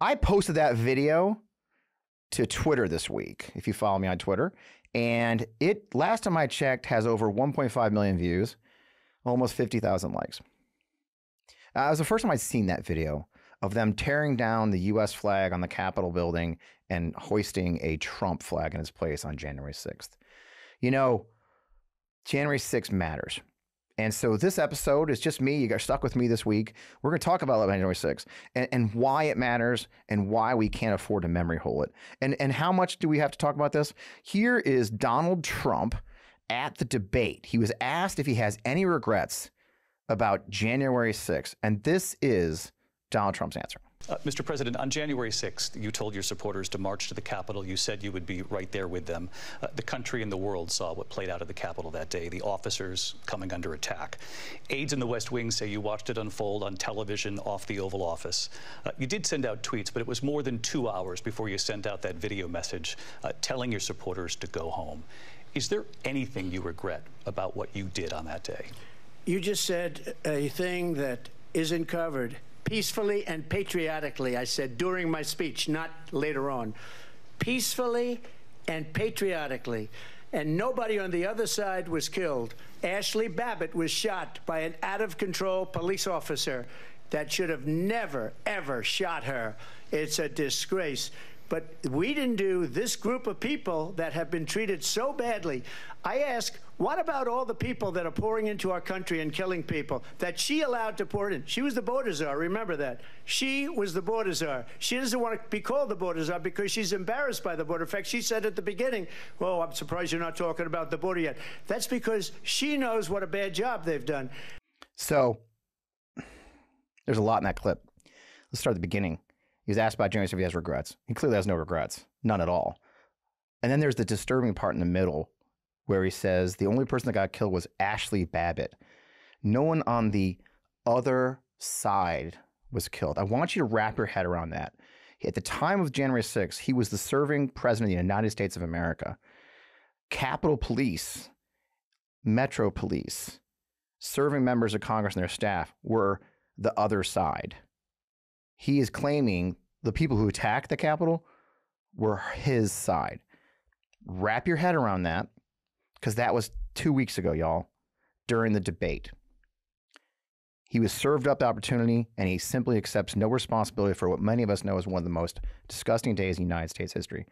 I posted that video to Twitter this week, if you follow me on Twitter. And it, last time I checked, has over 1.5 million views, almost 50,000 likes. Uh, it was the first time I'd seen that video of them tearing down the US flag on the Capitol building and hoisting a Trump flag in its place on January 6th. You know, January 6th matters. And so this episode is just me. You got stuck with me this week. We're going to talk about January 6th and, and why it matters and why we can't afford to memory hole it. And, and how much do we have to talk about this? Here is Donald Trump at the debate. He was asked if he has any regrets about January 6th. And this is Donald Trump's answer. Uh, Mr. President, on January 6th, you told your supporters to march to the Capitol. You said you would be right there with them. Uh, the country and the world saw what played out at the Capitol that day, the officers coming under attack. Aides in the West Wing say you watched it unfold on television off the Oval Office. Uh, you did send out tweets, but it was more than two hours before you sent out that video message uh, telling your supporters to go home. Is there anything you regret about what you did on that day? You just said a thing that isn't covered peacefully and patriotically, I said during my speech, not later on. Peacefully and patriotically. And nobody on the other side was killed. Ashli Babbitt was shot by an out of control police officer that should have never, ever shot her. It's a disgrace. But we didn't do this group of people that have been treated so badly. I ask, what about all the people that are pouring into our country and killing people that she allowed to pour in? She was the border czar. Remember that. She was the border czar. She doesn't want to be called the border czar because she's embarrassed by the border. In fact, she said at the beginning, well, I'm surprised you're not talking about the border yet. That's because she knows what a bad job they've done. So there's a lot in that clip. Let's start at the beginning. He was asked by James if he has regrets. He clearly has no regrets, none at all. And then there's the disturbing part in the middle where he says the only person that got killed was Ashli Babbitt. No one on the other side was killed. I want you to wrap your head around that. At the time of January 6th, he was the serving president of the United States of America. Capitol Police, Metro Police, serving members of Congress and their staff were the other side he is claiming the people who attacked the Capitol were his side. Wrap your head around that because that was two weeks ago, y'all, during the debate. He was served up the opportunity and he simply accepts no responsibility for what many of us know is one of the most disgusting days in United States history.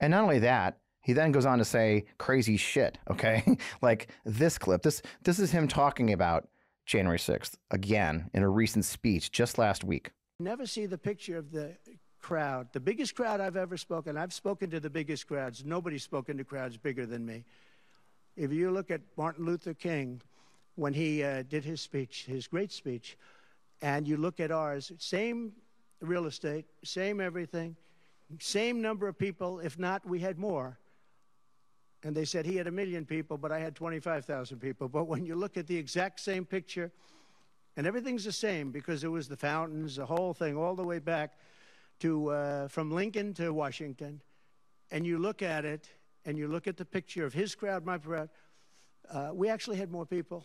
And not only that, he then goes on to say crazy shit, okay? like this clip. This this is him talking about January 6th again in a recent speech just last week. Never see the picture of the crowd. The biggest crowd I've ever spoken. I've spoken to the biggest crowds. Nobody's spoken to crowds bigger than me. If you look at Martin Luther King when he uh, did his speech, his great speech, and you look at ours, same real estate, same everything, same number of people. If not, we had more. And they said he had a million people, but I had 25,000 people. But when you look at the exact same picture, and everything's the same because it was the fountains, the whole thing, all the way back to uh, from Lincoln to Washington. And you look at it, and you look at the picture of his crowd, my crowd. Uh, we actually had more people.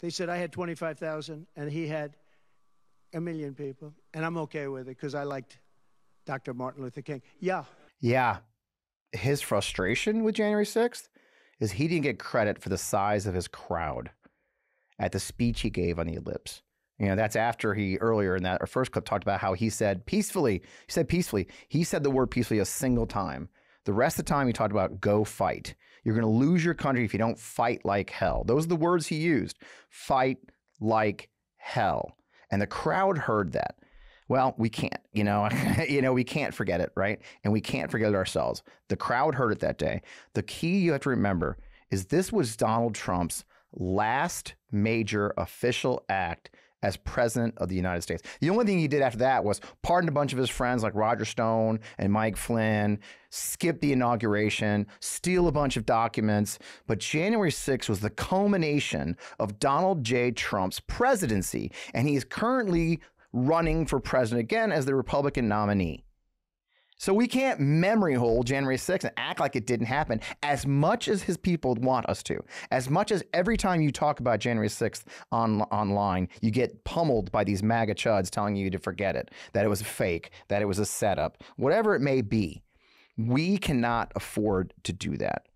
They said I had 25,000, and he had a million people, and I'm okay with it because I liked Dr. Martin Luther King. Yeah. Yeah. His frustration with January 6th is he didn't get credit for the size of his crowd at the speech he gave on the ellipse. You know, that's after he earlier in that first clip talked about how he said peacefully. He said peacefully. He said the word peacefully a single time. The rest of the time he talked about go fight. You're going to lose your country if you don't fight like hell. Those are the words he used. Fight like hell. And the crowd heard that. Well, we can't, you know, you know, we can't forget it, right? And we can't forget it ourselves. The crowd heard it that day. The key you have to remember is this was Donald Trump's last major official act as president of the United States. The only thing he did after that was pardon a bunch of his friends like Roger Stone and Mike Flynn, skip the inauguration, steal a bunch of documents. But January 6th was the culmination of Donald J. Trump's presidency, and he is currently running for president again as the Republican nominee. So we can't memory hole January 6th and act like it didn't happen as much as his people want us to. As much as every time you talk about January 6th on, online, you get pummeled by these MAGA chuds telling you to forget it, that it was a fake, that it was a setup, whatever it may be. We cannot afford to do that.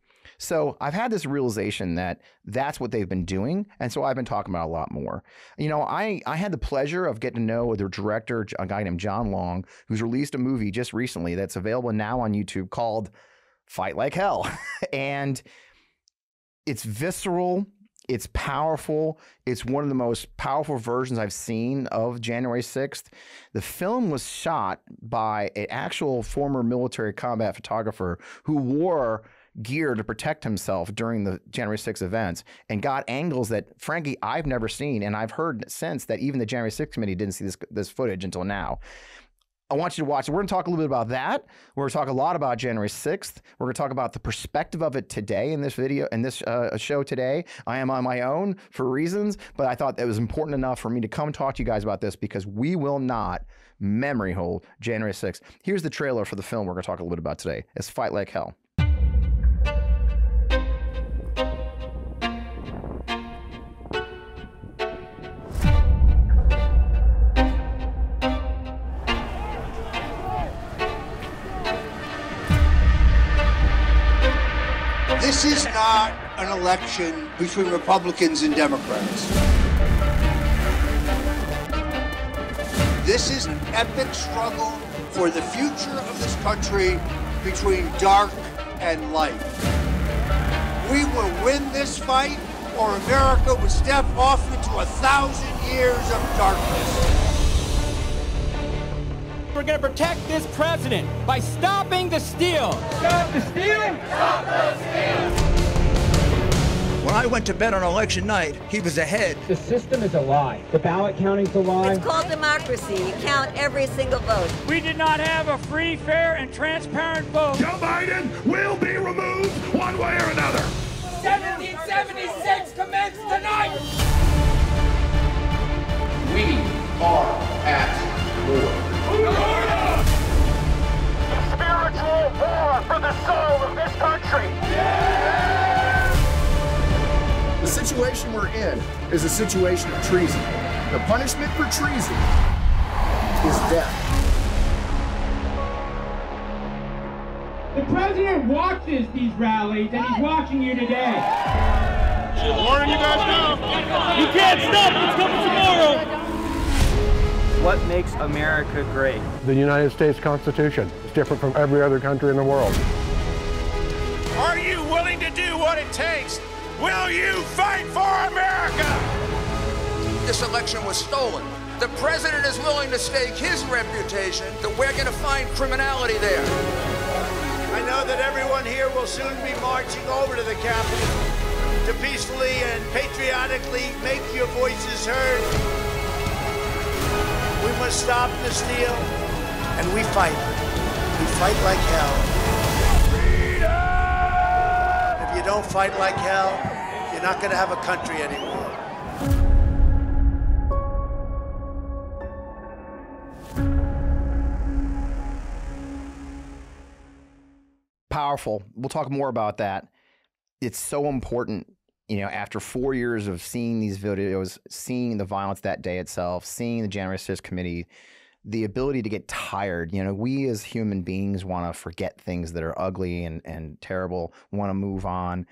So I've had this realization that that's what they've been doing, and so I've been talking about a lot more. You know, I I had the pleasure of getting to know their director, a guy named John Long, who's released a movie just recently that's available now on YouTube called Fight Like Hell, and it's visceral. It's powerful. It's one of the most powerful versions I've seen of January 6th. The film was shot by an actual former military combat photographer who wore gear to protect himself during the January 6 events and got angles that, frankly, I've never seen. And I've heard since that even the January 6 committee didn't see this, this footage until now. I want you to watch. We're going to talk a little bit about that. We're going to talk a lot about January 6th. We're going to talk about the perspective of it today in this video, in this uh, show today. I am on my own for reasons, but I thought it was important enough for me to come talk to you guys about this because we will not memory hole January 6th. Here's the trailer for the film we're going to talk a little bit about today. It's Fight Like Hell. This is not an election between Republicans and Democrats. This is an epic struggle for the future of this country between dark and light. We will win this fight, or America will step off into a thousand years of darkness. We're going to protect this president by stopping the steal. Stop the steal! Stop the steal! When I went to bed on election night, he was ahead. The system is a lie. The ballot counting's a lie. It's called democracy. You count every single vote. We did not have a free, fair, and transparent vote. Joe Biden will be removed one way or another. 1776 commenced tonight. We are at war. Spiritual war for the soul of this country. The situation we're in is a situation of treason. The punishment for treason is death. The president watches these rallies, and he's watching you today. Warning you guys now. You can't stop what's coming tomorrow. What makes America great? The United States Constitution. It's different from every other country in the world. Are you willing to do what it takes? Will you fight for America? This election was stolen. The president is willing to stake his reputation that we're going to find criminality there. I know that everyone here will soon be marching over to the Capitol to peacefully and patriotically make your voices heard. Must stop the steal, and we fight. We fight like hell. If you don't fight like hell, you're not going to have a country anymore. Powerful. We'll talk more about that. It's so important you know, after four years of seeing these videos, seeing the violence that day itself, seeing the January 6th committee, the ability to get tired. You know, we as human beings want to forget things that are ugly and, and terrible, want to move on.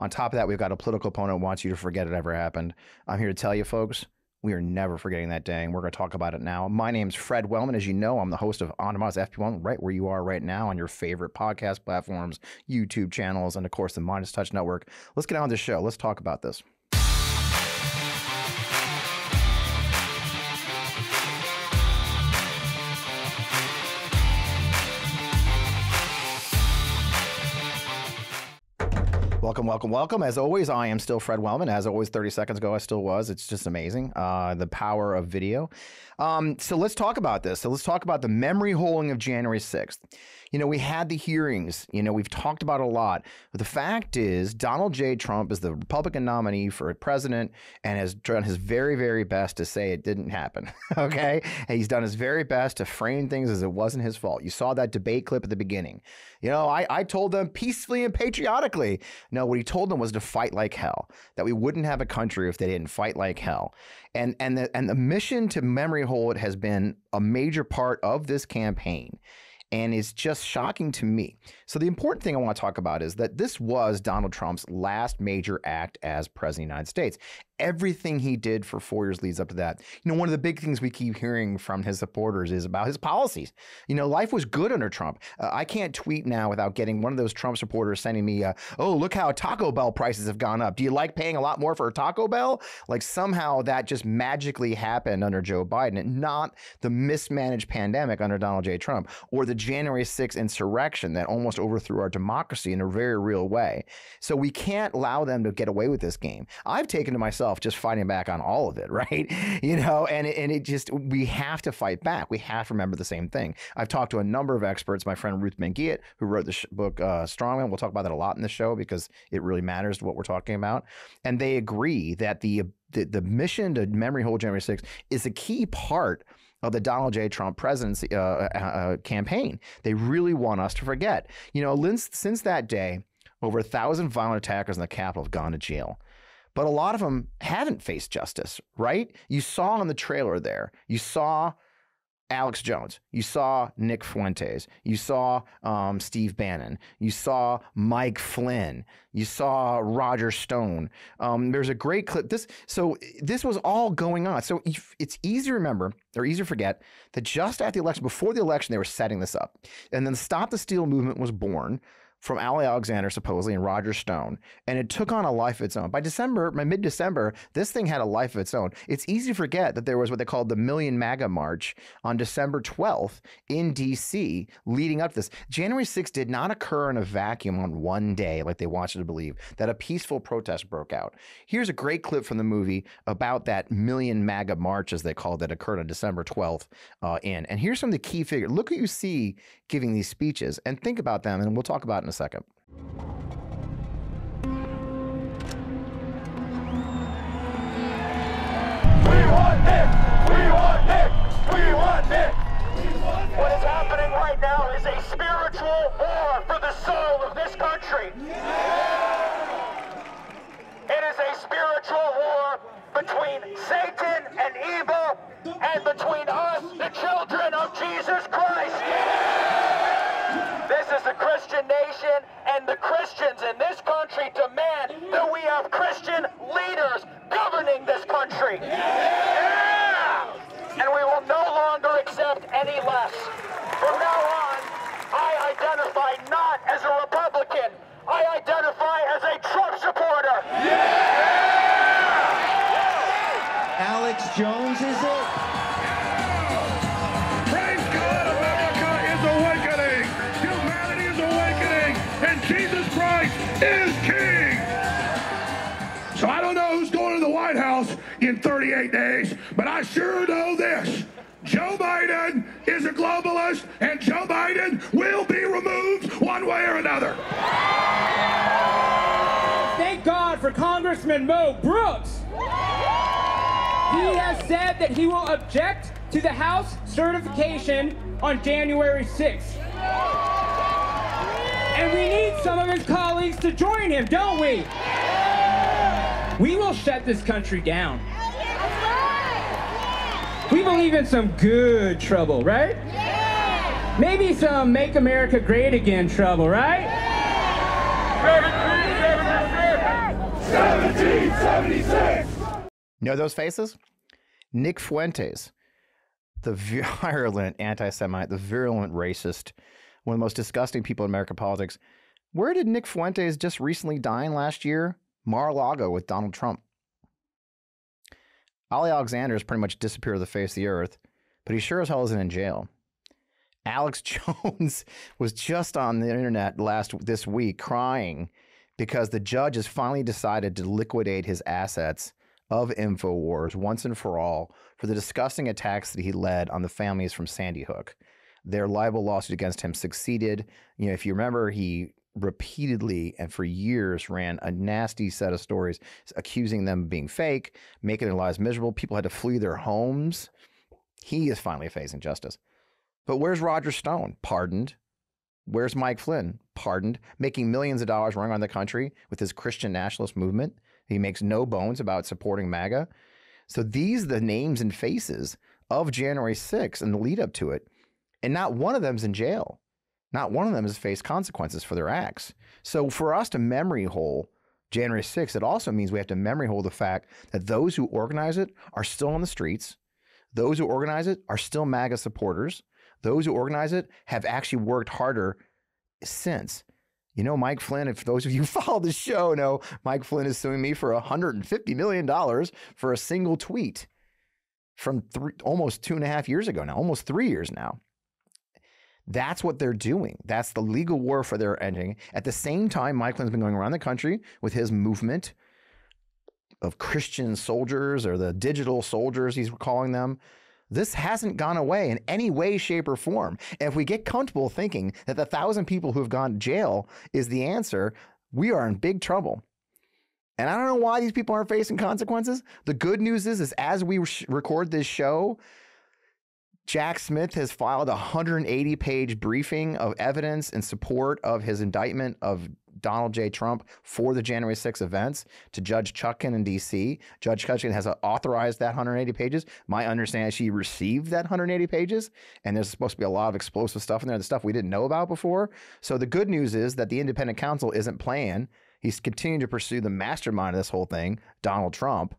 On top of that, we've got a political opponent wants you to forget it ever happened. I'm here to tell you, folks, we are never forgetting that day, and we're going to talk about it now. My name's Fred Wellman. As you know, I'm the host of On Demon's FP1, right where you are right now on your favorite podcast platforms, YouTube channels, and of course the MeidasTouch Network. Let's get on the show. Let's talk about this. Welcome, welcome, welcome. As always, I am still Fred Wellman. As always, 30 seconds ago, I still was. It's just amazing. Uh, the power of video. Um, so let's talk about this. So let's talk about the memory holding of January 6th. You know, we had the hearings. You know, we've talked about a lot. But the fact is, Donald J. Trump is the Republican nominee for president and has done his very, very best to say it didn't happen. okay. And he's done his very best to frame things as it wasn't his fault. You saw that debate clip at the beginning. You know, I, I told them peacefully and patriotically. No, what he told them was to fight like hell, that we wouldn't have a country if they didn't fight like hell. And, and, the, and the mission to memory hold has been a major part of this campaign and it's just shocking to me. So the important thing I want to talk about is that this was Donald Trump's last major act as president of the United States. Everything he did for four years leads up to that. You know, one of the big things we keep hearing from his supporters is about his policies. You know, life was good under Trump. Uh, I can't tweet now without getting one of those Trump supporters sending me, uh, "Oh, look how Taco Bell prices have gone up. Do you like paying a lot more for a Taco Bell?" Like somehow that just magically happened under Joe Biden, not the mismanaged pandemic under Donald J. Trump or the January 6th insurrection that almost overthrew our democracy in a very real way. So we can't allow them to get away with this game. I've taken to myself just fighting back on all of it, right? You know, and and it just we have to fight back. We have to remember the same thing. I've talked to a number of experts. My friend Ruth Ben-Ghiat, who wrote the book uh, Strongmen, we'll talk about that a lot in the show because it really matters to what we're talking about, and they agree that the the, the mission to memory hold January 6th is a key part of the Donald J. Trump presidency uh, uh, uh, campaign. They really want us to forget. You know, since, since that day, over a thousand violent attackers in the Capitol have gone to jail. But a lot of them haven't faced justice, right? You saw on the trailer there, you saw Alex Jones. You saw Nick Fuentes. You saw um, Steve Bannon. You saw Mike Flynn. You saw Roger Stone. Um, there's a great clip. This so this was all going on. So it's easy to remember or easy to forget that just at the election, before the election, they were setting this up, and then Stop the Steal movement was born from Ali Alexander, supposedly, and Roger Stone, and it took on a life of its own. By December, by mid December, this thing had a life of its own. It's easy to forget that there was what they called the Million MAGA March on December 12th in D.C., leading up to this. January 6th did not occur in a vacuum on one day, like they want you to believe, that a peaceful protest broke out. Here's a great clip from the movie about that Million MAGA March, as they called it, that occurred on December 12th uh, in. And here's some of the key figures. Look what you see giving these speeches and think about them, and we'll talk about it in a second. We want Nick! We want Nick! We want Nick! What is happening right now is a spiritual war for the soul of this country. It is a spiritual war between Satan and evil and between us, the children of Jesus Christ. And the Christians in this country demand that we have Christian leaders governing this country. Yeah! And we will no longer Congressman Mo Brooks. He has said that he will object to the House certification on January 6th. And we need some of his colleagues to join him, don't we? We will shut this country down. We believe in some good trouble, right? Maybe some make America great again trouble, right? 1776! Know those faces? Nick Fuentes, the virulent anti Semite, the virulent racist one of the most disgusting people in American politics. Where did Nick Fuentes just recently dine last year? Mar-a-Lago with Donald Trump. Ali Alexander has pretty much disappeared off the face of the earth, but he sure as hell isn't in jail. Alex Jones was just on the internet last this week crying because the judge has finally decided to liquidate his assets of InfoWars once and for all for the disgusting attacks that he led on the families from Sandy Hook. Their libel lawsuit against him succeeded. You know, if you remember, he repeatedly and for years ran a nasty set of stories accusing them of being fake, making their lives miserable. People had to flee their homes. He is finally facing justice. But where's Roger Stone? Pardoned. Where's Mike Flynn? Pardoned. Making millions of dollars running around the country with his Christian nationalist movement. He makes no bones about supporting MAGA. So these are the names and faces of January 6th and the lead up to it. And not one of them's in jail. Not one of them has faced consequences for their acts. So for us to memory hole January 6th, it also means we have to memory hold the fact that those who organize it are still on the streets. Those who organize it are still MAGA supporters. Those who organize it have actually worked harder since. You know, Mike Flynn, if those of you follow the show know, Mike Flynn is suing me for $150 million for a single tweet from three, almost two and a half years ago now, almost three years now. That's what they're doing. That's the legal warfare they're ending. At the same time, Mike Flynn's been going around the country with his movement of Christian soldiers or the digital soldiers, he's calling them. This hasn't gone away in any way, shape, or form. And if we get comfortable thinking that the thousand people who have gone to jail is the answer, we are in big trouble. And I don't know why these people aren't facing consequences. The good news is, is as we record this show, Jack Smith has filed a 180 page briefing of evidence in support of his indictment of Donald J. Trump for the January 6 events to Judge Chutkan in D.C. Judge Chutkan has authorized that 180 pages. My understanding is she received that 180 pages, and there's supposed to be a lot of explosive stuff in there, the stuff we didn't know about before. So the good news is that the independent counsel isn't playing. He's continuing to pursue the mastermind of this whole thing, Donald Trump,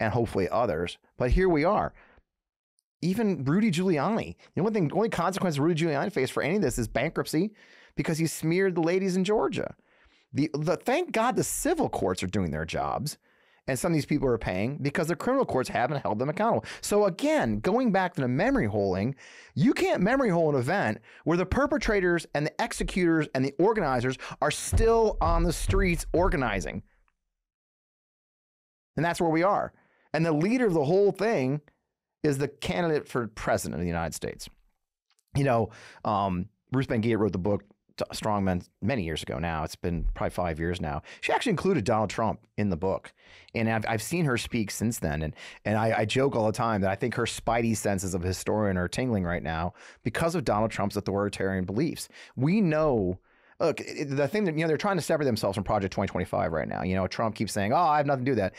and hopefully others. But here we are even Rudy Giuliani. The only thing, only consequence Rudy Giuliani faced for any of this is bankruptcy because he smeared the ladies in Georgia. The, the thank God the civil courts are doing their jobs, and some of these people are paying because the criminal courts haven't held them accountable. So again, going back to the memory holing, you can't memory hole an event where the perpetrators and the executors and the organizers are still on the streets organizing. And that's where we are. And the leader of the whole thing is the candidate for president of the United States. You know, um, Ruth Ben-Ghiat wrote the book Strongmen many years ago now. It's been probably five years now. She actually included Donald Trump in the book. And I've, I've seen her speak since then. And, and I, I joke all the time that I think her spidey senses of historian are tingling right now because of Donald Trump's authoritarian beliefs. We know look, the thing that, you know, they're trying to separate themselves from Project 2025 right now. You know, Trump keeps saying, oh, I have nothing to do with that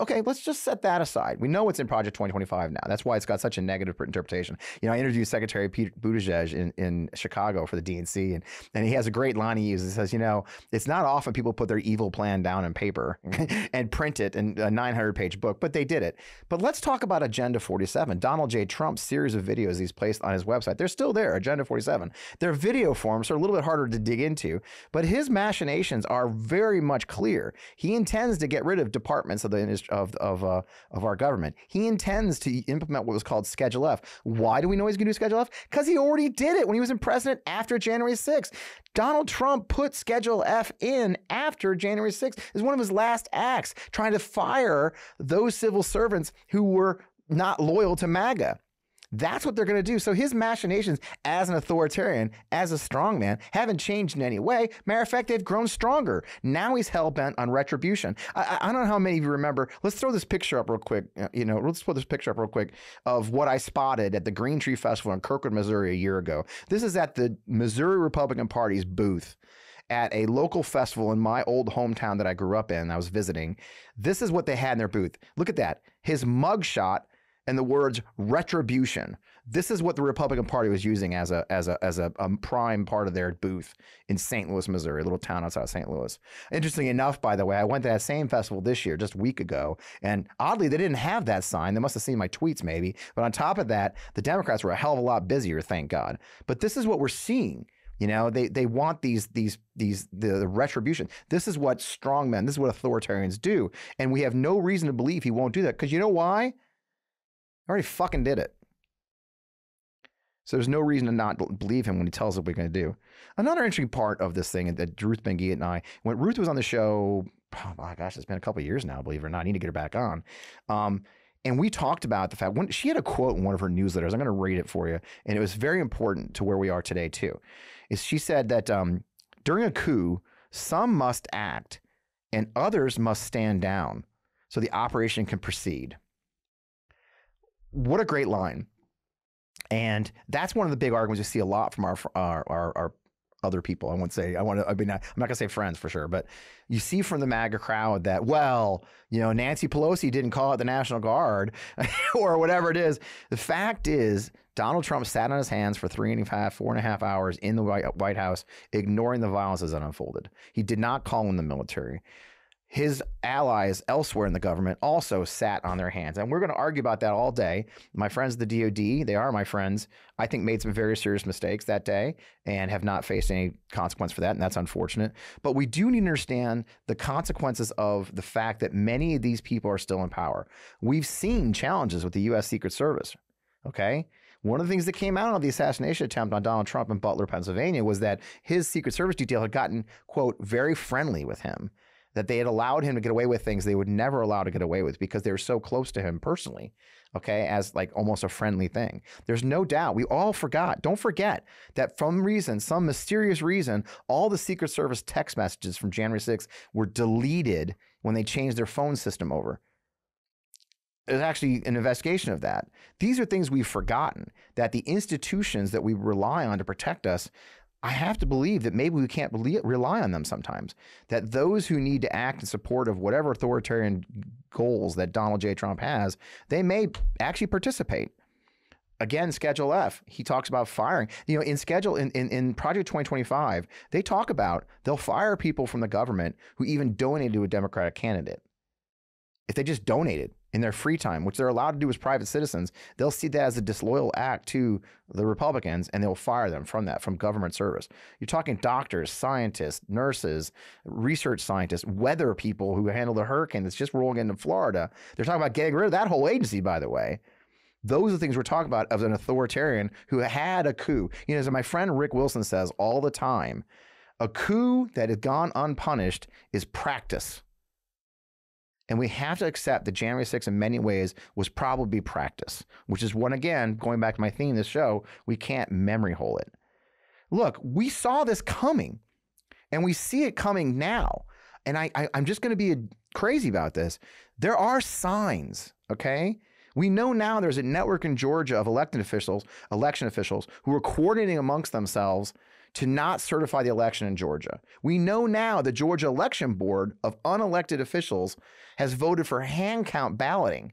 okay, let's just set that aside. We know it's in Project 2025 now. That's why it's got such a negative interpretation. You know, I interviewed Secretary Pete Buttigieg in, in Chicago for the DNC, and, and he has a great line he uses. He says, you know, it's not often people put their evil plan down in paper and print it in a 900 page book, but they did it. But let's talk about Agenda 47. Donald J. Trump's series of videos he's placed on his website. They're still there, Agenda 47. They're video forms, so a little bit harder to dig into, but his machinations are very much clear. He intends to get rid of departments of the of of uh, of our government. He intends to implement what was called Schedule F. Why do we know he's going to do Schedule F? Because he already did it when he was in president after January 6th. Donald Trump put Schedule F in after January 6th. Is one of his last acts, trying to fire those civil servants who were not loyal to MAGA. That's what they're going to do. So his machinations as an authoritarian, as a strongman, haven't changed in any way. Matter of fact, they've grown stronger. Now he's hell bent on retribution. I, I, don't know how many of you remember. Let's throw this picture up real quick. Uh, you know, let's put this picture up real quick of what I spotted at the Green Tree Festival in Kirkwood, Missouri, a year ago. This is at the Missouri Republican Party's booth at a local festival in my old hometown that I grew up in. I was visiting. This is what they had in their booth. Look at that. His mugshot and the words retribution. This is what the Republican Party was using as a as a as a, a, prime part of their booth in St. Louis, Missouri, a little town outside of St. Louis. Interesting enough, by the way, I went to that same festival this year, just a week ago, and oddly, they didn't have that sign. They must have seen my tweets, maybe. But on top of that, the Democrats were a hell of a lot busier, thank God. But this is what we're seeing. You know, they they want these these these the, the retribution. This is what strongmen, this is what authoritarians do, and we have no reason to believe he won't do that. Because you know why? Already fucking did it. So there's no reason to not believe him when he tells us what we're going to do. Another interesting part of this thing that Ruth Ben-Ghiat and I, when Ruth was on the show, oh my gosh, it's been a couple years now, believe it or not. I need to get her back on. Um, And we talked about the fact when she had a quote in one of her newsletters. I'm going to read it for you, and it was very important to where we are today too. Is she said that um, during a coup, some must act, and others must stand down, so the operation can proceed. What a great line! And that's one of the big arguments we see a lot from our our, our, our other people. I won't say I want to. I mean, I'm not gonna say friends for sure, but you see from the MAGA crowd that well, you know, Nancy Pelosi didn't call out the National Guard or whatever it is. The fact is, Donald Trump sat on his hands for three and a half, four and a half hours in the White House, ignoring the violence as it unfolded. He did not call in the military his allies elsewhere in the government also sat on their hands. And we're going to argue about that all day. My friends, the DOD, they are my friends, I think made some very serious mistakes that day and have not faced any consequence for that. And that's unfortunate. But we do need to understand the consequences of the fact that many of these people are still in power. We've seen challenges with the U.S. Secret Service. Okay. One of the things that came out of the assassination attempt on Donald Trump in Butler, Pennsylvania, was that his Secret Service detail had gotten, quote, very friendly with him that they had allowed him to get away with things they would never allow to get away with because they were so close to him personally, okay, as like almost a friendly thing. There's no doubt. We all forgot. Don't forget that from reason, some mysterious reason, all the Secret Service text messages from January 6th were deleted when they changed their phone system over. There's actually an investigation of that. These are things we've forgotten that the institutions that we rely on to protect us I have to believe that maybe we can't rely on them sometimes. That those who need to act in support of whatever authoritarian goals that Donald J. Trump has, they may actually participate. Again, Schedule F, he talks about firing. You know, in Schedule, in, in, in Project 2025, they talk about they'll fire people from the government who even donated to a Democratic candidate. If they just donated, in their free time, which they're allowed to do as private citizens, they'll see that as a disloyal act to the Republicans and they'll fire them from that, from government service. You're talking doctors, scientists, nurses, research scientists, weather people who handle the hurricane that's just rolling into Florida. They're talking about getting rid of that whole agency, by the way. Those are the things we're talking about of an authoritarian who had a coup. You know, as my friend Rick Wilson says all the time, a coup that has gone unpunished is practice. And we have to accept that January 6th, in many ways, was probably practice, which is one, again, going back to my theme this show, we can't memory hole it. Look, we saw this coming and we see it coming now. And I, I, am just going to be crazy about this. There are signs, okay? We know now there's a network in Georgia of elected officials, election officials, who are coordinating amongst themselves to not certify the election in Georgia. We know now the Georgia Election Board of unelected officials has voted for hand count balloting.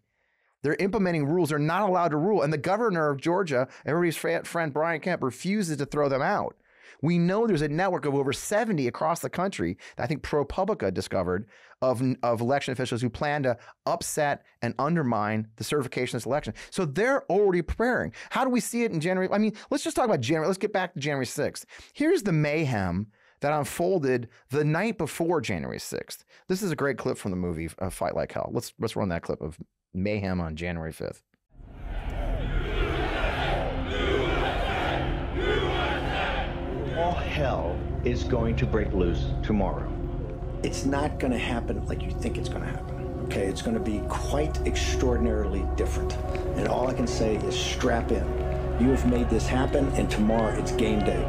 They're implementing rules they're not allowed to rule. And the governor of Georgia, everybody's friend Brian Kemp, refuses to throw them out. We know there's a network of over 70 across the country that I think ProPublica discovered of, of election officials who plan to upset and undermine the certification of this election. So they're already preparing. How do we see it in January? I mean, let's just talk about January. Let's get back to January 6th. Here's the mayhem that unfolded the night before January 6th. This is a great clip from the movie uh, Fight Like Hell. Let's let's run that clip of mayhem on January 5th. All hell is going to break loose tomorrow. It's not going to happen like you think it's going to happen. Okay, it's going to be quite extraordinarily different. And all I can say is strap in. You have made this happen, and tomorrow it's game day.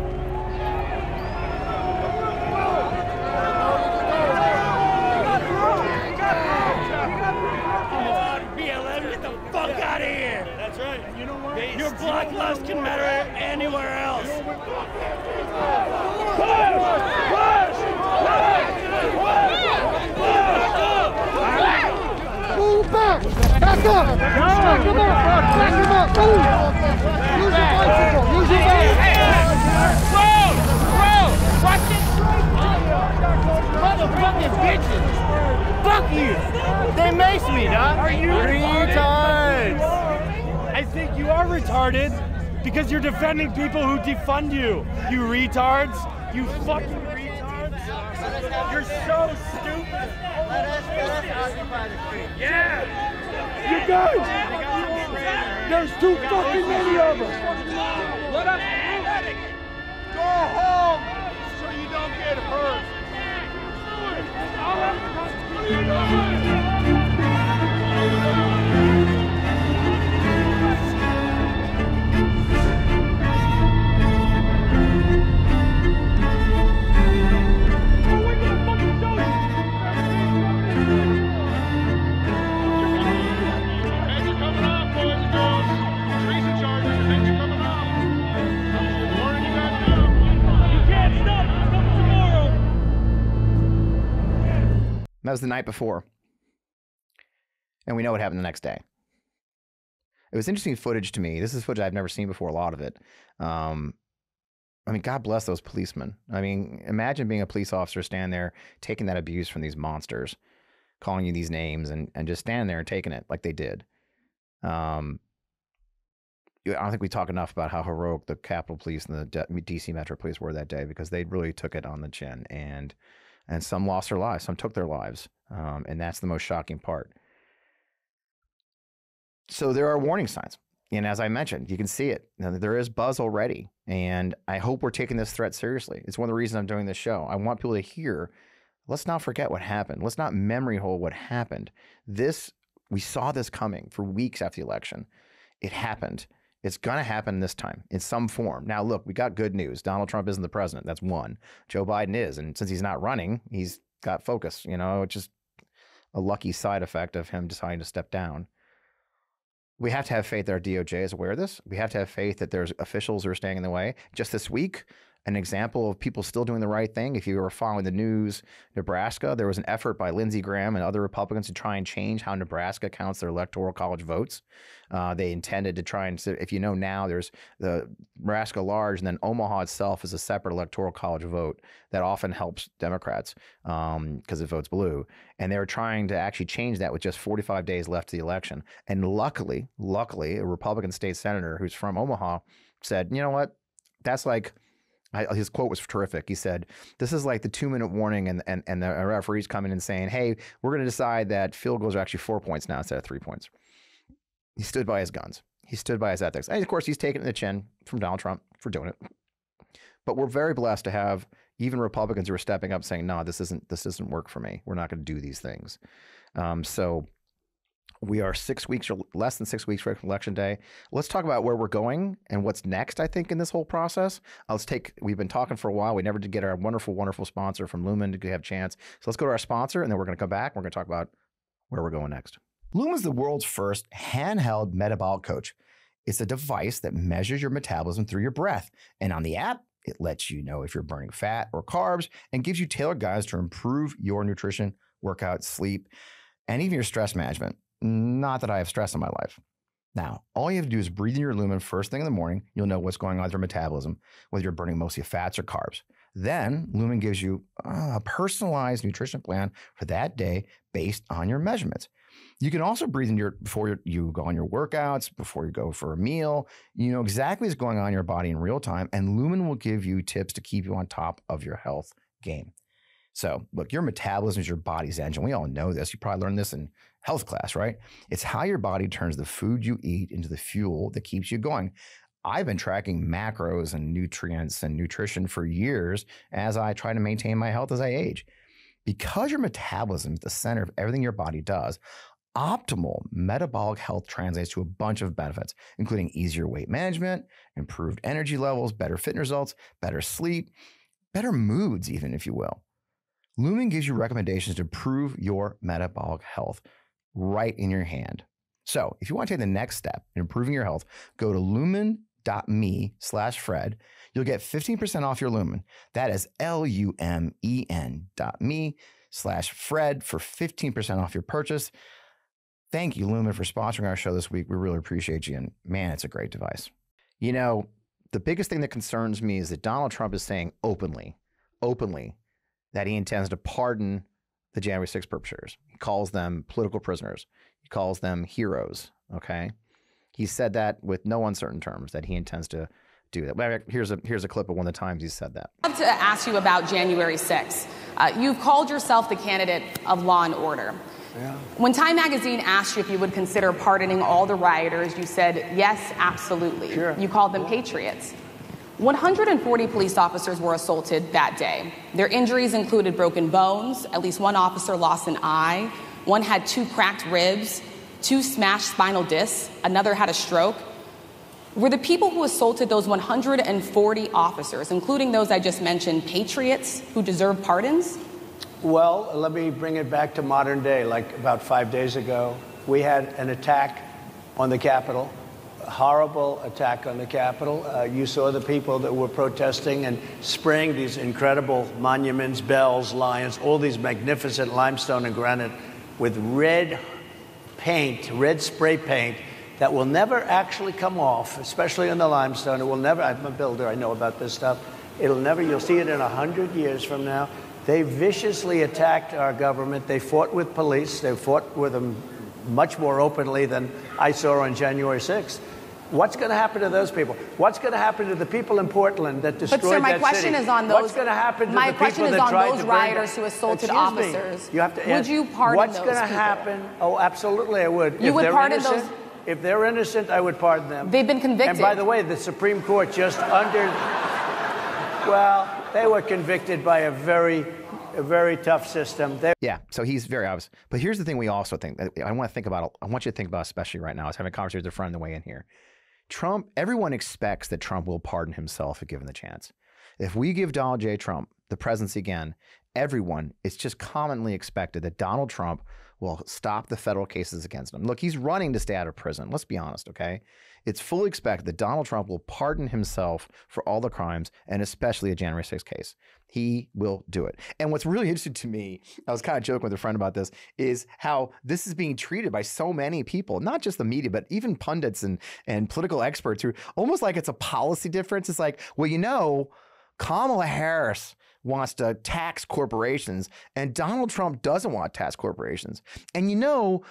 Your bloodlust can matter anywhere else. Move back! Back up! Back him up! Back him up! Move! Use your bicycle! Use your bicycle! Bro! Bro! Watch it! Motherfucking bitches! Fuck you! They maced me, dog! Are you retards? I think you are retarded because you're defending people who defund you. You retards. You fucking retards. You're so stupid. Let us, let us occupy the street. Yeah. You guys! There's too fucking many of us! Let us go home so you don't get hurt. That was the night before. And we know what happened the next day. It was interesting footage to me. This is footage I've never seen before, a lot of it. Um, I mean, God bless those policemen. I mean, imagine being a police officer, stand there, taking that abuse from these monsters, calling you these names, and, and just standing there and taking it like they did. Um, I don't think we talk enough about how heroic the Capitol Police and the DC Metro Police were that day because they really took it on the chin, and and some lost their lives, some took their lives, um, and that's the most shocking part. So there are warning signs, and as I mentioned, you can see it. there is buzz already, and I hope we're taking this threat seriously. It's one of the reasons I'm doing this show. I want people to hear. Let's not forget what happened. Let's not memory hole what happened. This we saw this coming for weeks after the election. It happened it's going to happen this time in some form. Now, look, we got good news. Donald Trump isn't the president. That's one. Joe Biden is. And since he's not running, he's got focus, you know, it's just a lucky side effect of him deciding to step down. We have to have faith that our DOJ is aware of this. We have to have faith that there's officials who are staying in the way. Just this week, an example of people still doing the right thing. If you were following the news, Nebraska, there was an effort by Lindsey Graham and other Republicans to try and change how Nebraska counts their electoral college votes. Uh, they intended to try and, if you know now, there's the Nebraska large, and then Omaha itself is a separate electoral college vote that often helps Democrats because um, it votes blue. And they were trying to actually change that with just 45 days left to the election. And luckily, luckily, a Republican state senator who's from Omaha said, you know what? That's like I, his quote was terrific. He said, "This is like the two-minute warning, and and and the referee's coming and saying, "Hey, we're going to decide that field goals are actually four points now instead of three points." He stood by his guns. He stood by his ethics. And of course, he's taken the chin from Donald Trump for doing it. But we're very blessed to have even Republicans who are stepping up, saying, "No, this isn't. This doesn't work for me. We're not going to do these things." Um, so we are six weeks or less than six weeks from election day. Let's talk about where we're going and what's next, I think, in this whole process. Uh, let's take, we've been talking for a while. We never did get our wonderful, wonderful sponsor from Lumen to have a chance. So let's go to our sponsor and then we're going to come back. We're going to talk about where we're going next. Lumen is the world's first handheld metabolic coach. It's a device that measures your metabolism through your breath. And on the app, it lets you know if you're burning fat or carbs and gives you tailored guides to improve your nutrition, workout, sleep, and even your stress management. Not that I have stress in my life. Now, all you have to do is breathe in your lumen first thing in the morning. You'll know what's going on with your metabolism, whether you're burning mostly fats or carbs. Then, Lumen gives you uh, a personalized nutrition plan for that day based on your measurements. You can also breathe in your before you go on your workouts, before you go for a meal. You know exactly what's going on in your body in real time, and Lumen will give you tips to keep you on top of your health game. So, look, your metabolism is your body's engine. We all know this. You probably learned this in health class, right? It's how your body turns the food you eat into the fuel that keeps you going. I've been tracking macros and nutrients and nutrition for years as I try to maintain my health as I age. Because your metabolism is the center of everything your body does, optimal metabolic health translates to a bunch of benefits, including easier weight management, improved energy levels, better fitness results, better sleep, better moods, even if you will. Lumen gives you recommendations to improve your metabolic health right in your hand. So if you want to take the next step in improving your health, go to lumen.me slash Fred. You'll get 15% off your lumen. That is L-U-M-E-N dot me slash Fred for 15% off your purchase. Thank you, Lumen, for sponsoring our show this week. We really appreciate you. And man, it's a great device. You know, the biggest thing that concerns me is that Donald Trump is saying openly, openly, that he intends to pardon the January 6 perpetrators. He calls them political prisoners. He calls them heroes. Okay. He said that with no uncertain terms that he intends to do that. Here's a here's a clip of one of the times he said that. I'd love to ask you about January 6th. Uh, you've called yourself the candidate of law and order. Yeah. When Time Magazine asked you if you would consider pardoning all the rioters, you said yes, absolutely. Sure. You called them patriots. 140 police officers were assaulted that day. Their injuries included broken bones, at least one officer lost an eye, one had two cracked ribs, two smashed spinal discs, another had a stroke. Were the people who assaulted those 140 officers, including those I just mentioned, patriots who deserve pardons? Well, let me bring it back to modern day. Like about five days ago, we had an attack on the Capitol horrible attack on the Capitol. Uh, you saw the people that were protesting and spraying these incredible monuments, bells, lions, all these magnificent limestone and granite with red paint, red spray paint that will never actually come off, especially on the limestone. It will never, I'm a builder, I know about this stuff. It'll never, you'll see it in a hundred years from now. They viciously attacked our government. They fought with police. They fought with them much more openly than I saw on January 6th. What's going to happen to those people? What's going to happen to the people in Portland that destroyed that city? But sir, my question city? is on those. What's going to happen to my the question people is that on tried those to burn rioters who assaulted Excuse me. officers. You have to Would you pardon What's those going to people? happen? Oh, absolutely, I would. You if would pardon innocent, those- If they're innocent, I would pardon them. They've been convicted. And by the way, the Supreme Court just under. Well, they were convicted by a very, a very tough system. They Yeah, so he's very obvious. But here's the thing: we also think I want to think about. I want you to think about, especially right now. I was having a conversation with a friend on the way in here. Trump. Everyone expects that Trump will pardon himself if given the chance. If we give Donald J. Trump the presidency again, everyone it's just commonly expected that Donald Trump will stop the federal cases against him. Look, he's running to stay out of prison. Let's be honest, okay? It's fully expected that Donald Trump will pardon himself for all the crimes and especially a January 6th case. He will do it. And what's really interesting to me, I was kind of joking with a friend about this, is how this is being treated by so many people, not just the media, but even pundits and, and political experts who almost like it's a policy difference. It's like, well, you know, Kamala Harris wants to tax corporations, and Donald Trump doesn't want to tax corporations. And you know,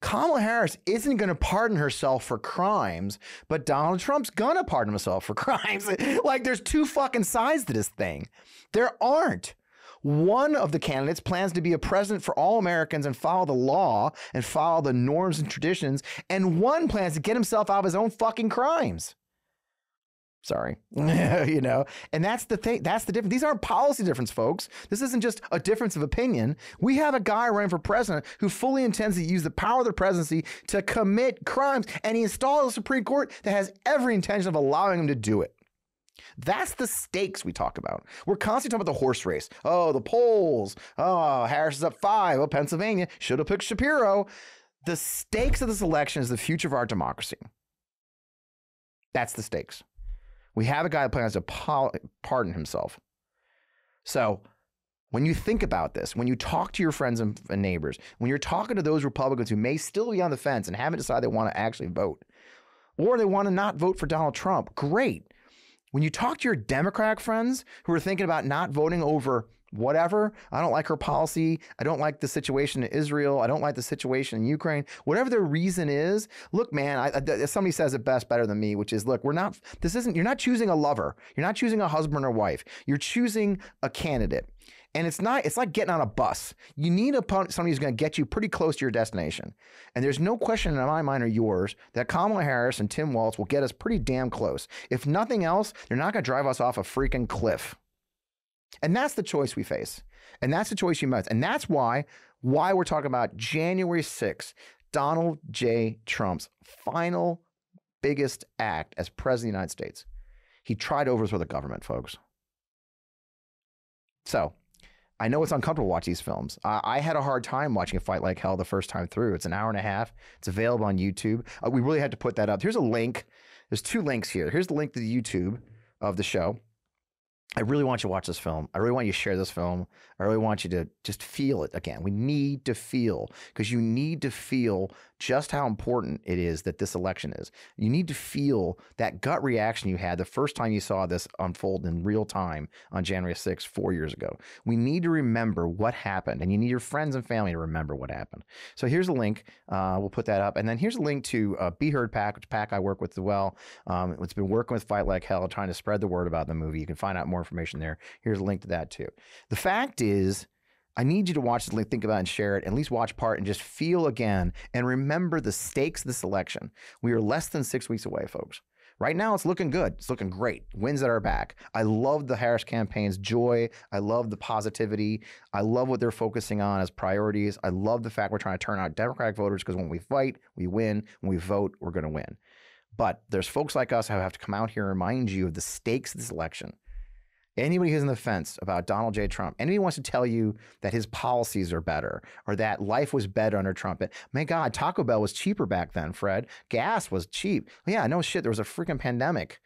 Kamala Harris isn't going to pardon herself for crimes, but Donald Trump's going to pardon himself for crimes. like, there's two fucking sides to this thing. There aren't. One of the candidates plans to be a president for all Americans and follow the law and follow the norms and traditions, and one plans to get himself out of his own fucking crimes. Sorry. you know, and that's the thing. That's the difference. These aren't policy difference, folks. This isn't just a difference of opinion. We have a guy running for president who fully intends to use the power of the presidency to commit crimes, and he installed a Supreme Court that has every intention of allowing him to do it. That's the stakes we talk about. We're constantly talking about the horse race. Oh, the polls. Oh, Harris is up five. Oh, Pennsylvania should have picked Shapiro. The stakes of this election is the future of our democracy. That's the stakes. We have a guy who plans to pardon himself. So, when you think about this, when you talk to your friends and, and neighbors, when you're talking to those Republicans who may still be on the fence and haven't decided they want to actually vote, or they want to not vote for Donald Trump, great. When you talk to your Democratic friends who are thinking about not voting over whatever, I don't like her policy, I don't like the situation in Israel, I don't like the situation in Ukraine, whatever their reason is, look, man, I, I, somebody says it best better than me, which is, look, we're not, this isn't, you're not choosing a lover, you're not choosing a husband or wife, you're choosing a candidate. And it's not, it's like getting on a bus. You need a somebody who's going to get you pretty close to your destination. And there's no question in my mind or yours that Kamala Harris and Tim Walz will get us pretty damn close. If nothing else, they're not going to drive us off a freaking cliff. And that's the choice we face. And that's the choice you must. And that's why, why we're talking about January 6th, Donald J. Trump's final biggest act as president of the United States. He tried to overthrow the government, folks. So I know it's uncomfortable to watch these films. I, I, had a hard time watching a fight like hell the first time through. It's an hour and a half. It's available on YouTube. Uh, we really had to put that up. Here's a link. There's two links here. Here's the link to the YouTube of the show. I really want you to watch this film. I really want you to share this film. I really want you to just feel it again. We need to feel because you need to feel just how important it is that this election is. You need to feel that gut reaction you had the first time you saw this unfold in real time on January 6th, four years ago. We need to remember what happened, and you need your friends and family to remember what happened. So here's a link. Uh, we'll put that up. And then here's a link to uh, Be Heard PAC, which PAC I work with as well. Um, it's been working with Fight Like Hell, trying to spread the word about the movie. You can find out more information there. Here's a link to that too. The fact is, I need you to watch this think about it, and share it, at least watch part and just feel again and remember the stakes of this election. We are less than six weeks away, folks. Right now, it's looking good. It's looking great. Wins at our back. I love the Harris campaign's joy. I love the positivity. I love what they're focusing on as priorities. I love the fact we're trying to turn out Democratic voters because when we fight, we win. When we vote, we're going to win. But there's folks like us who have to come out here and remind you of the stakes of this election Anybody who's on the fence about Donald J. Trump, anybody wants to tell you that his policies are better or that life was better under Trump, eh, my God, Taco Bell was cheaper back then, Fred. Gas was cheap. Yeah, no shit. There was a freaking pandemic.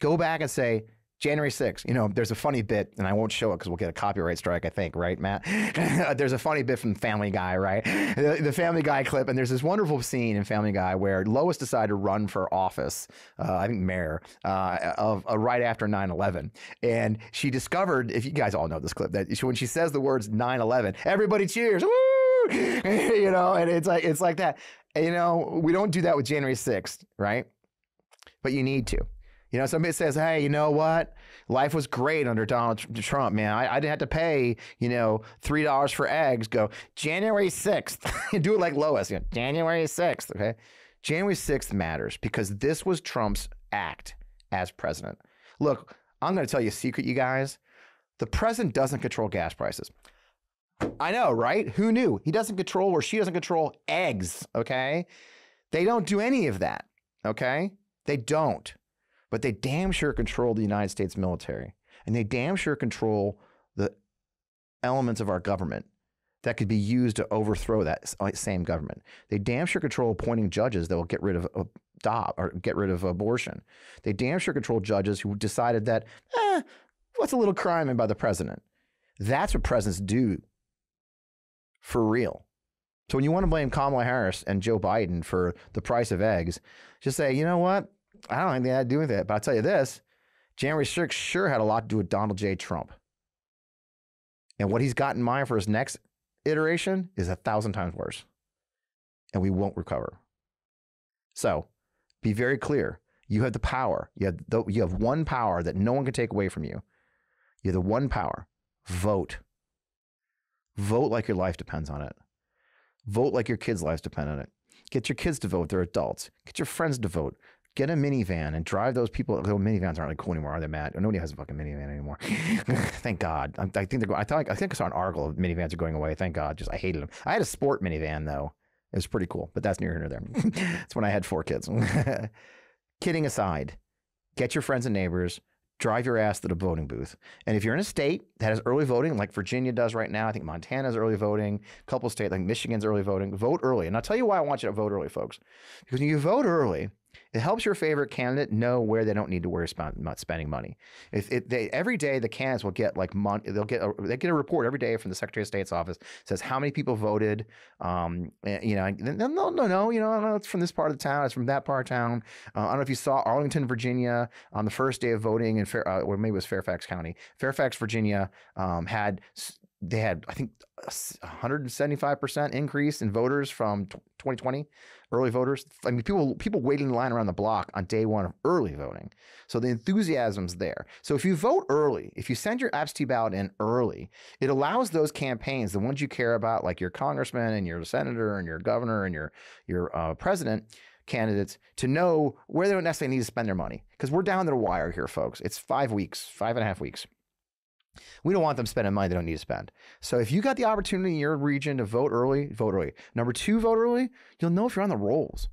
Go back and say, January 6th, you know, there's a funny bit, and I won't show it because we'll get a copyright strike, I think, right, Matt? there's a funny bit from Family Guy, right? The, the, Family Guy clip, and there's this wonderful scene in Family Guy where Lois decided to run for office, uh, I think mayor, uh, of uh, right after 9 11. And she discovered, if you guys all know this clip, that when she says the words 9 11, everybody cheers, woo! you know, and it's like, it's like that. And, you know, we don't do that with January 6th, right? But you need to. You know, somebody says, hey, you know what? Life was great under Donald Trump, man. I, I didn't have to pay, you know, $3 for eggs. Go, January 6th. do it like Lois. You know, January 6th, okay? January 6th matters because this was Trump's act as president. Look, I'm going to tell you a secret, you guys. The president doesn't control gas prices. I know, right? Who knew? He doesn't control or she doesn't control eggs, okay? They don't do any of that, okay? They don't but they damn sure control the United States military. And they damn sure control the elements of our government that could be used to overthrow that uh, same government. They damn sure control appointing judges that will get rid of DOP or get rid of abortion. They damn sure control judges who decided that, eh, what's a little crime by the president? That's what presidents do for real. So when you want to blame Kamala Harris and Joe Biden for the price of eggs, just say, you know what? I don't think they had to do with it. But I'll tell you this January 6th sure had a lot to do with Donald J. Trump. And what he's got in mind for his next iteration is a thousand times worse. And we won't recover. So be very clear. You have the power. You have, the, you have one power that no one can take away from you. You have the one power vote. Vote like your life depends on it. Vote like your kids' lives depend on it. Get your kids to vote. They're adults. Get your friends to vote get a minivan and drive those people. Though minivans aren't really cool anymore, are they, Matt? Nobody has a fucking minivan anymore. Thank God. I, I, think they're. I thought I think I saw an article of minivans are going away. Thank God. Just I hated them. I had a sport minivan though. It was pretty cool, but that's near here nor there. That's when I had four kids. Kidding aside, get your friends and neighbors. Drive your ass to the voting booth. And if you're in a state that has early voting, like Virginia does right now, I think Montana has early voting, a couple states like Michigan's early voting, vote early. And I'll tell you why I want you to vote early, folks. Because when you vote early, it helps your favorite candidate know where they don't need to worry about spending money. If it, they, every day the candidates will get like money, they'll get a, they get a report every day from the Secretary of State's office says how many people voted. Um, eh, you know, no, no, no, no, you know, no, it's from this part of the town, it's from that part of town. Uh, I don't know if you saw Arlington, Virginia, on the first day of voting in Fair, uh, or maybe it was Fairfax County. Fairfax, Virginia, um, had they had I think 175% increase in voters from 2020 early voters. I mean people people waiting in line around the block on day 1 of early voting. So the enthusiasm's there. So if you vote early, if you send your absentee ballot in early, it allows those campaigns, the ones you care about like your congressman and your senator and your governor and your your uh, president candidates to know where they don't necessarily need to spend their money because we're down to the wire here folks. It's 5 weeks, five and a half weeks. We don't want them spending money they don't need to spend. So if you got the opportunity in your region to vote early, vote early. Number two, vote early. You'll know if you're on the rolls.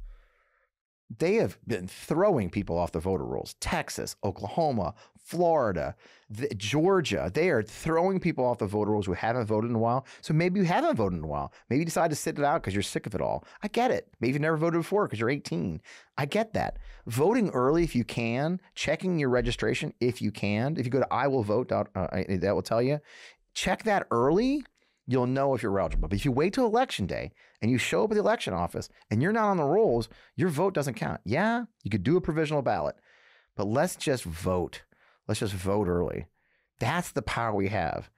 They have been throwing people off the voter rolls. Texas, Oklahoma, Florida, the, Georgia, they are throwing people off the voter rolls who haven't voted in a while. So maybe you haven't voted in a while. Maybe you decide to sit it out because you're sick of it all. I get it. Maybe you've never voted before because you're 18. I get that. Voting early if you can, checking your registration if you can. If you go to I will vote, uh, that will tell you. Check that early you'll know if you're eligible. But if you wait till election day and you show up at the election office and you're not on the rolls, your vote doesn't count. Yeah, you could do a provisional ballot, but let's just vote. Let's just vote early. That's the power we have.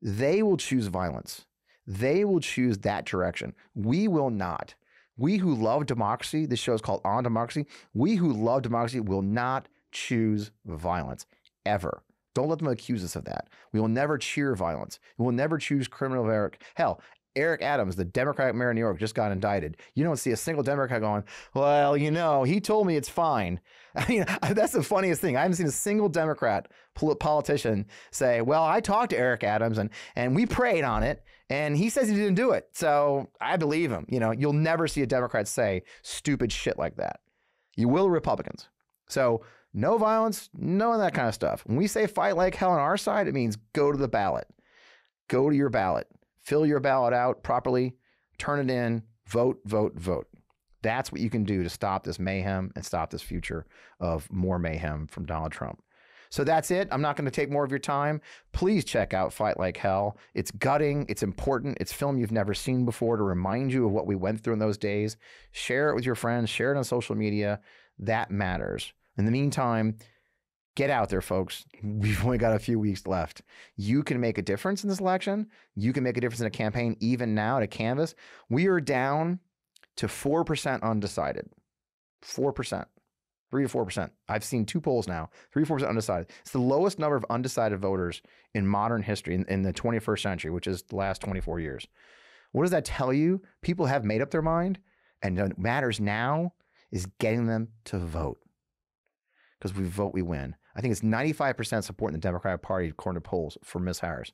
They will choose violence. They will choose that direction. We will not. We who love democracy, this show is called On Democracy. We who love democracy will not choose violence ever. Don't let them accuse us of that. We will never cheer violence. We will never choose criminal. Hell, Eric Adams, the Democratic mayor of New York, just got indicted. You don't see a single Democrat going, well, you know, he told me it's fine. I mean, that's the funniest thing. I haven't seen a single Democrat politician say, well, I talked to Eric Adams and, and we prayed on it and he says he didn't do it. So I believe him. You know, you'll never see a Democrat say stupid shit like that. You will Republicans. So No violence, none of that kind of stuff. When we say fight like hell on our side, it means go to the ballot. Go to your ballot. Fill your ballot out properly. Turn it in. Vote, vote, vote. That's what you can do to stop this mayhem and stop this future of more mayhem from Donald Trump. So that's it. I'm not going to take more of your time. Please check out Fight Like Hell. It's gutting, it's important, it's film you've never seen before to remind you of what we went through in those days. Share it with your friends, share it on social media. That matters. In the meantime, get out there, folks. We've only got a few weeks left. You can make a difference in this election. You can make a difference in a campaign even now to canvas. We are down to 4% undecided. 4%. 3 to 4%. I've seen two polls now, 3 to 4% undecided. It's the lowest number of undecided voters in modern history in, in the 21st century, which is the last 24 years. What does that tell you? People have made up their mind, and what matters now is getting them to vote. Because we vote, we win. I think it's 95% support in the Democratic Party, according to polls, for Ms. Harris.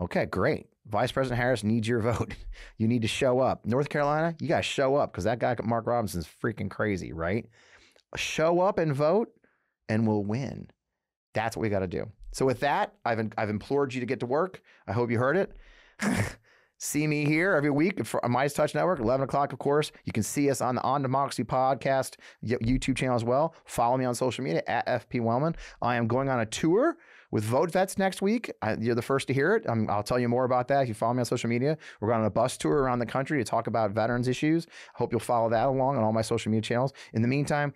Okay, great. Vice President Harris needs your vote. You need to show up. North Carolina, you got to show up because that guy, Mark Robinson, is freaking crazy, right? Show up and vote, and we'll win. That's what we got to do. So, with that, I've, I've implored you to get to work. I hope you heard it. see me here every week on MeidasTouch Network, 11 o'clock, of course. You can see us on the On Democracy podcast YouTube channel as well. Follow me on social media at FP Wellman. I am going on a tour with VoteVets next week. I, you're the first to hear it. Um, I'll tell you more about that if you follow me on social media. We're going on a bus tour around the country to talk about veterans issues. I hope you'll follow that along on all my social media channels. In the meantime,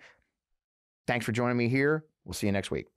thanks for joining me here. We'll see you next week.